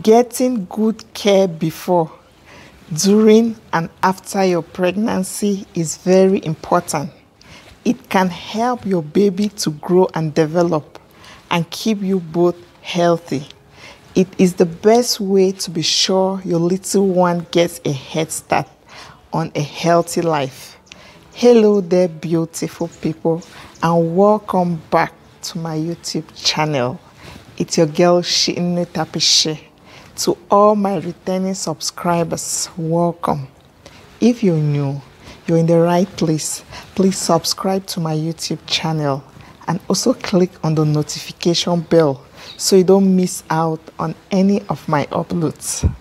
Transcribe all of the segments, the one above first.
Getting good care before, during, and after your pregnancy is very important. It can help your baby to grow and develop and keep you both healthy. It is the best way to be sure your little one gets a head start on a healthy life. Hello there, beautiful people, and welcome back to my YouTube channel. It's your girl Shienwi Tapisi. To all my returning subscribers, welcome. If you're new, you're in the right place. Please subscribe to my YouTube channel and also click on the notification bell so you don't miss out on any of my uploads.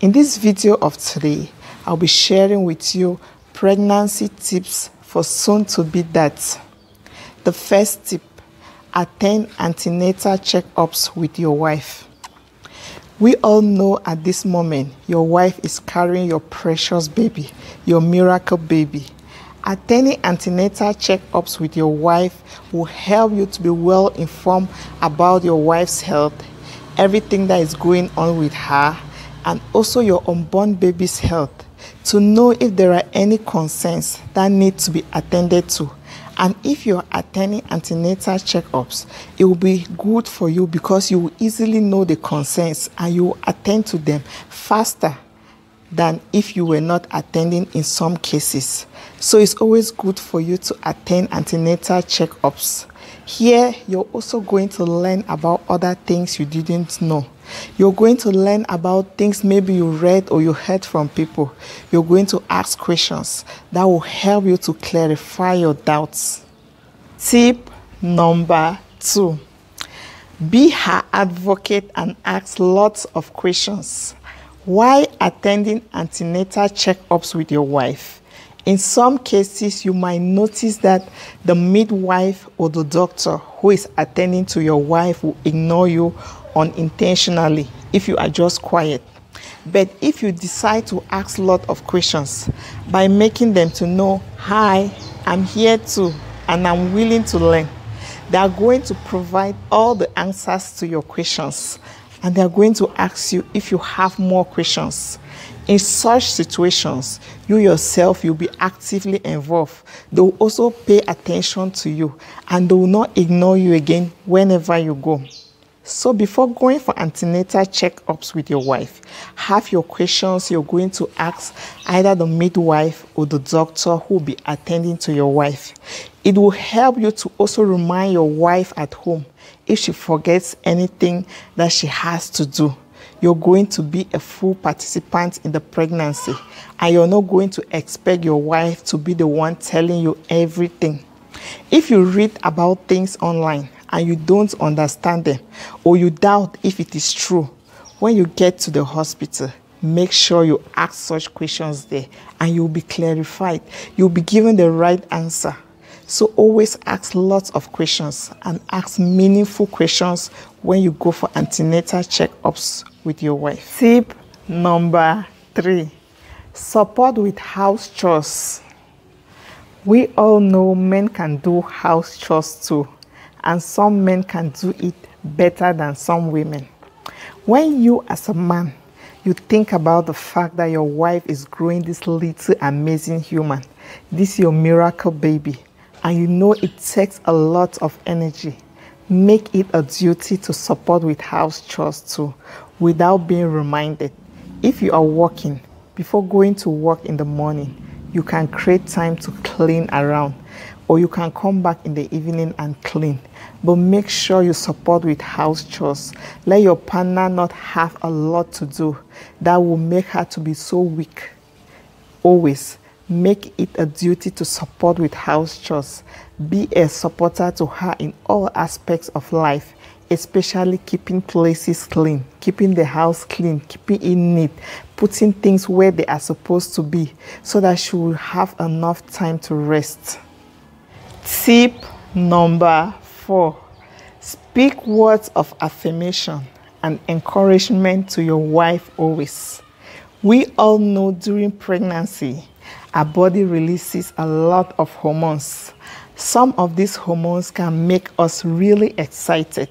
In this video of today, I'll be sharing with you pregnancy tips for soon to be dads. The first tip attend antenatal checkups with your wife. We all know at this moment your wife is carrying your precious baby, your miracle baby. Attending antenatal checkups with your wife will help you to be well informed about your wife's health, everything that is going on with her, and also your unborn baby's health to know if there are any concerns that need to be attended to and if you're attending antenatal checkups, it will be good for you because you will easily know the concerns and you will attend to them faster than if you were not attending in some cases. So it's always good for you to attend antenatal checkups. Here, you're also going to learn about other things you didn't know. You're going to learn about things maybe you read or you heard from people. You're going to ask questions that will help you to clarify your doubts. Tip number two be her advocate and ask lots of questions. Why attending antenatal checkups with your wife? In some cases, you might notice that the midwife or the doctor who is attending to your wife will ignore you unintentionally if you are just quiet. But if you decide to ask a lot of questions by making them to know, hi, I'm here too, and I'm willing to learn, they are going to provide all the answers to your questions and they are going to ask you if you have more questions. In such situations, you yourself you'll be actively involved. They will also pay attention to you and they will not ignore you again whenever you go. So before going for antenatal checkups with your wife, have your questions you're going to ask either the midwife or the doctor who will be attending to your wife. It will help you to also remind your wife at home if she forgets anything that she has to do. You're going to be a full participant in the pregnancy and you're not going to expect your wife to be the one telling you everything. If you read about things online and you don't understand them or you doubt if it is true, when you get to the hospital, make sure you ask such questions there and you'll be clarified. You'll be given the right answer. So always ask lots of questions and ask meaningful questions when you go for antenatal checkups with your wife. Tip number three support with house chores. We all know men can do house chores too and some men can do it better than some women. When you, as a man, you think about the fact that your wife is growing this little amazing human, this your miracle baby, and you know it takes a lot of energy, make it a duty to support with house chores too, without being reminded. If you are working, before going to work in the morning, you can create time to clean around or you can come back in the evening and clean. But make sure you support with house chores. Let your partner not have a lot to do that will make her to be so weak. Always make it a duty to support with house chores. Be a supporter to her in all aspects of life, especially keeping places clean, keeping the house clean, keeping it neat, putting things where they are supposed to be so that she will have enough time to rest. Tip number four speak words of affirmation and encouragement to your wife always. We all know during pregnancy, our body releases a lot of hormones. Some of these hormones can make us really excited,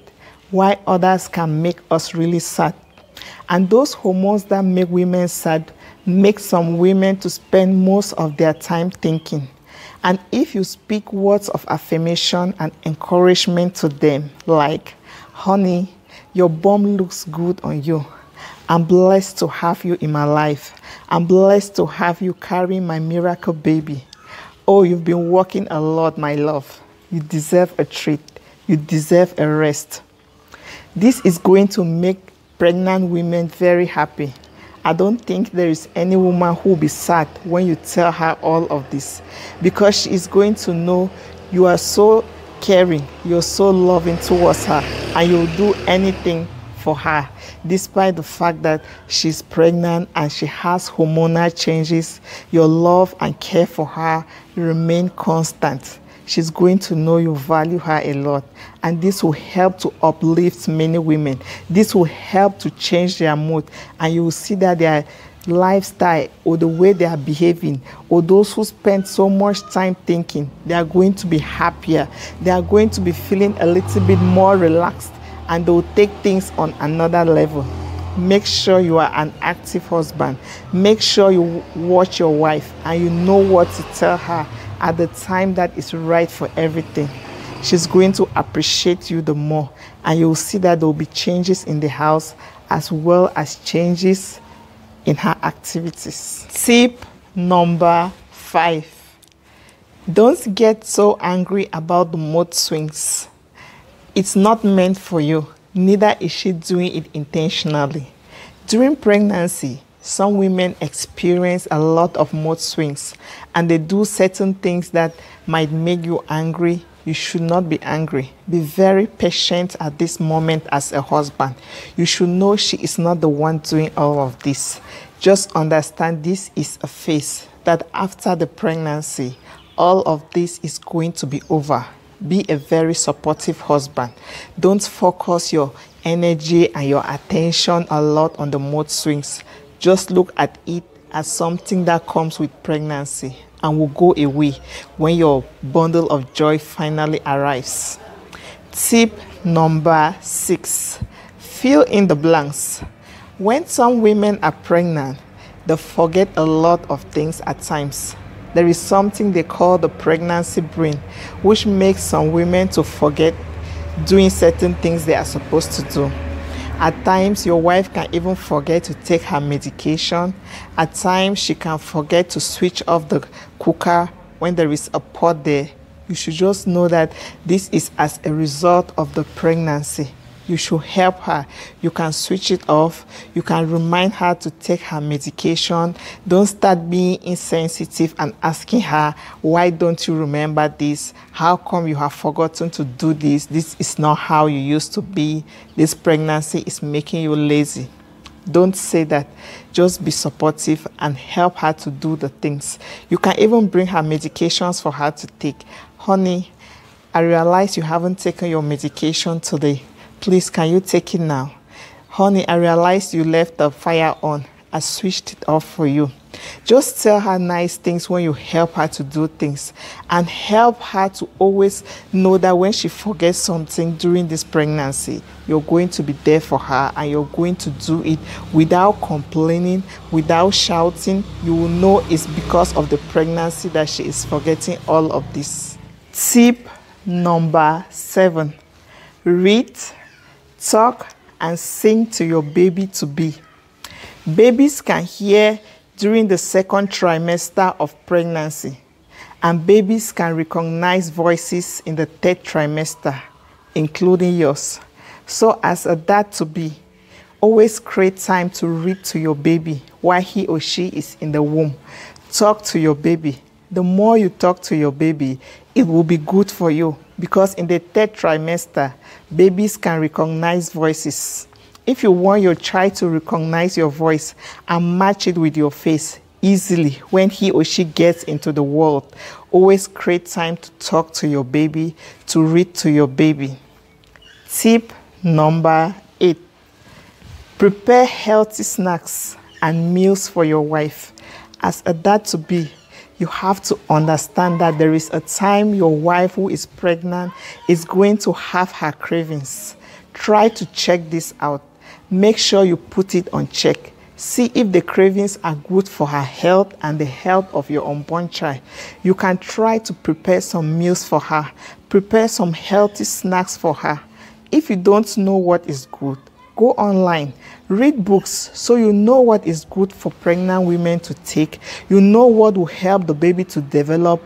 while others can make us really sad. And those hormones that make women sad make some women to spend most of their time thinking. And if you speak words of affirmation and encouragement to them, like, honey, your bum looks good on you. I'm blessed to have you in my life. I'm blessed to have you carry my miracle baby. Oh, you've been working a lot, my love. You deserve a treat. You deserve a rest. This is going to make pregnant women very happy. I don't think there is any woman who will be sad when you tell her all of this because she is going to know you are so caring, you're so loving towards her, and you'll do anything for her, despite the fact that she's pregnant and she has hormonal changes. Your love and care for her remain constant she's going to know you value her a lot. And this will help to uplift many women. This will help to change their mood. And you will see that their lifestyle or the way they are behaving or those who spend so much time thinking, they are going to be happier. They are going to be feeling a little bit more relaxed and they will take things on another level. Make sure you are an active husband. Make sure you watch your wife and you know what to tell her at the time that is right for everything. She's going to appreciate you the more, and you'll see that there will be changes in the house as well as changes in her activities. Tip number five don't get so angry about the mood swings. It's not meant for you, neither is she doing it intentionally. During pregnancy, some women experience a lot of mood swings and they do certain things that might make you angry. You should not be angry. Be very patient at this moment as a husband. You should know she is not the one doing all of this. Just understand this is a phase that after the pregnancy, all of this is going to be over. Be a very supportive husband. Don't focus your energy and your attention a lot on the mood swings. Just look at it as something that comes with pregnancy and will go away when your bundle of joy finally arrives. Tip number six fill in the blanks. When some women are pregnant, they forget a lot of things at times. There is something they call the pregnancy brain, which makes some women to forget doing certain things they are supposed to do. At times, your wife can even forget to take her medication. At times, she can forget to switch off the cooker when there is a pot there. You should just know that this is as a result of the pregnancy you should help her. You can switch it off. You can remind her to take her medication. Don't start being insensitive and asking her, why don't you remember this? How come you have forgotten to do this? This is not how you used to be. This pregnancy is making you lazy. Don't say that. Just be supportive and help her to do the things. You can even bring her medications for her to take. Honey, I realize you haven't taken your medication today. Please, can you take it now? Honey, I realized you left the fire on. I switched it off for you. Just tell her nice things when you help her to do things and help her to always know that when she forgets something during this pregnancy, you're going to be there for her and you're going to do it without complaining, without shouting. You will know it's because of the pregnancy that she is forgetting all of this. Tip number seven read talk, and sing to your baby to be. Babies can hear during the second trimester of pregnancy, and babies can recognize voices in the third trimester, including yours. So, as a dad to be, always create time to read to your baby while he or she is in the womb. Talk to your baby. The more you talk to your baby, it will be good for you because in the third trimester, babies can recognize voices. If you want your child to recognize your voice and match it with your face easily when he or she gets into the world, always create time to talk to your baby, to read to your baby. Tip number eight prepare healthy snacks and meals for your wife. As a dad to be, you have to understand that there is a time your wife who is pregnant is going to have her cravings. Try to check this out. make sure you put it on check. See if the cravings are good for her health and the health of your unborn child. You can try to prepare some meals for her, prepare some healthy snacks for her. If you don't know what is good, go online, read books so you know what is good for pregnant women to take. You know what will help the baby to develop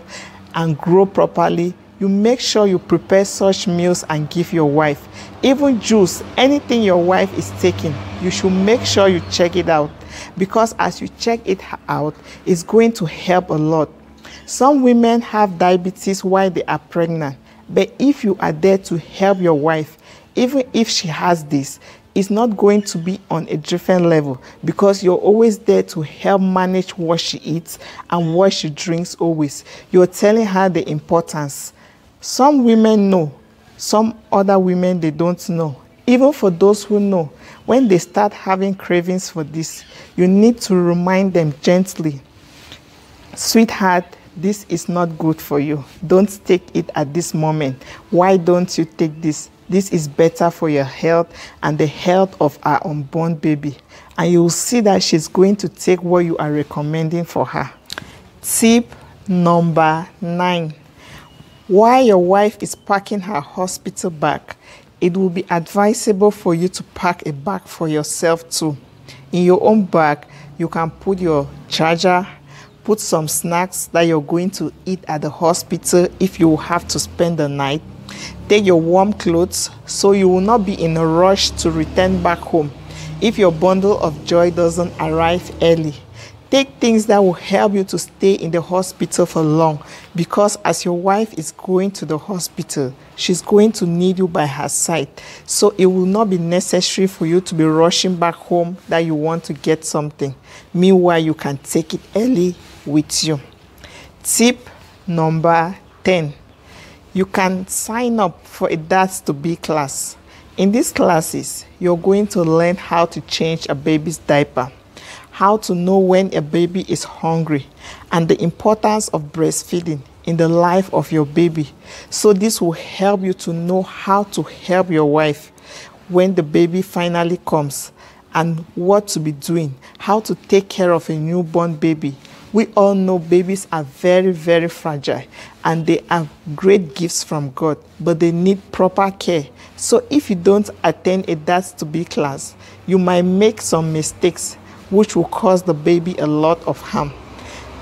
and grow properly. You make sure you prepare such meals and give your wife. Even juice, anything your wife is taking, you should make sure you check it out because as you check it out, it's going to help a lot. Some women have diabetes while they are pregnant, but if you are there to help your wife, even if she has this, is not going to be on a different level because you're always there to help manage what she eats and what she drinks always. You're telling her the importance. Some women know, some other women they don't know. Even for those who know, when they start having cravings for this, you need to remind them gently, sweetheart, this is not good for you. Don't take it at this moment. Why don't you take this? This is better for your health and the health of our unborn baby. And you will see that she's going to take what you are recommending for her. Tip number nine. While your wife is packing her hospital bag, it will be advisable for you to pack a bag for yourself too. In your own bag, you can put your charger, put some snacks that you're going to eat at the hospital if you have to spend the night, Take your warm clothes so you will not be in a rush to return back home if your bundle of joy doesn't arrive early. Take things that will help you to stay in the hospital for long because as your wife is going to the hospital, she's going to need you by her side. So it will not be necessary for you to be rushing back home that you want to get something. Meanwhile, you can take it early with you. Tip number 10 you can sign up for a DATS to be class. In these classes, you're going to learn how to change a baby's diaper, how to know when a baby is hungry, and the importance of breastfeeding in the life of your baby. So, this will help you to know how to help your wife when the baby finally comes and what to be doing, how to take care of a newborn baby, we all know babies are very, very fragile and they are great gifts from God, but they need proper care. So if you don't attend a DATS to be class, you might make some mistakes which will cause the baby a lot of harm.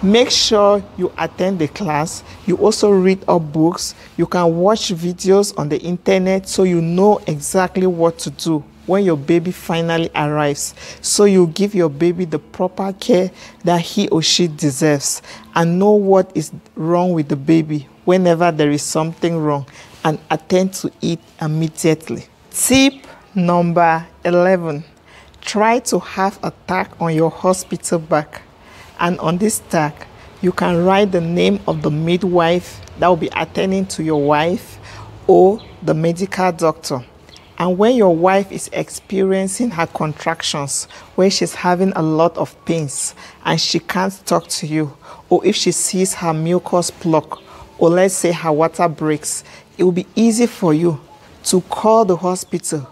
Make sure you attend the class. You also read up books. You can watch videos on the internet so you know exactly what to do when your baby finally arrives. So you give your baby the proper care that he or she deserves and know what is wrong with the baby whenever there is something wrong and attend to it immediately. Tip number 11 try to have a tag on your hospital bag. And on this tag, you can write the name of the midwife that will be attending to your wife or the medical doctor. And when your wife is experiencing her contractions, where she's having a lot of pains and she can't talk to you, or if she sees her mucus plug, or let's say her water breaks, it will be easy for you to call the hospital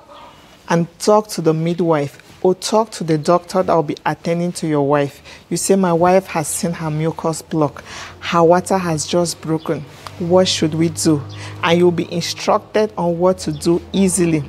and talk to the midwife or talk to the doctor that will be attending to your wife. You say, My wife has seen her mucus plug, her water has just broken. What should we do? And you'll be instructed on what to do easily.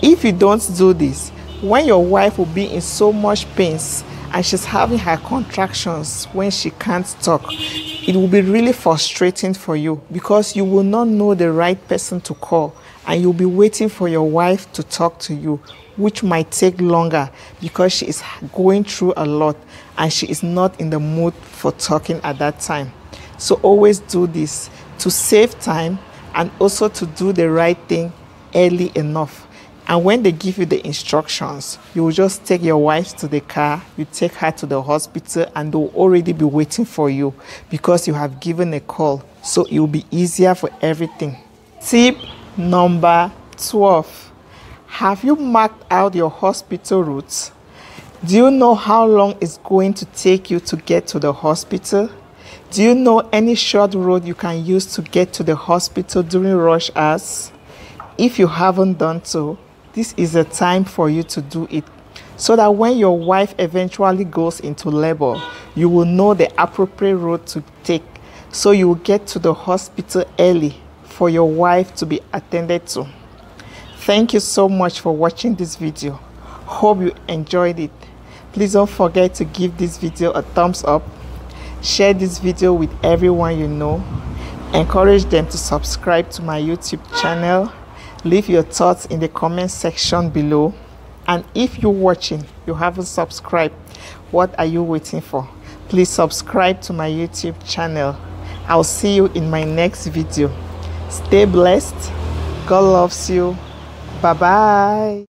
If you don't do this, when your wife will be in so much pains and she's having her contractions when she can't talk, it will be really frustrating for you because you will not know the right person to call and you'll be waiting for your wife to talk to you, which might take longer because she is going through a lot and she is not in the mood for talking at that time. So always do this to save time and also to do the right thing early enough. And when they give you the instructions, you will just take your wife to the car, you take her to the hospital, and they'll already be waiting for you because you have given a call. So it will be easier for everything. Tip number 12 Have you marked out your hospital routes? Do you know how long it's going to take you to get to the hospital? Do you know any short road you can use to get to the hospital during rush hours? If you haven't done so, this is a time for you to do it so that when your wife eventually goes into labor, you will know the appropriate road to take so you will get to the hospital early for your wife to be attended to. Thank you so much for watching this video. Hope you enjoyed it. Please don't forget to give this video a thumbs up. Share this video with everyone you know. Encourage them to subscribe to my YouTube channel. Leave your thoughts in the comment section below. And if you're watching, you haven't subscribed, what are you waiting for? Please subscribe to my YouTube channel. I'll see you in my next video. Stay blessed. God loves you. Bye bye.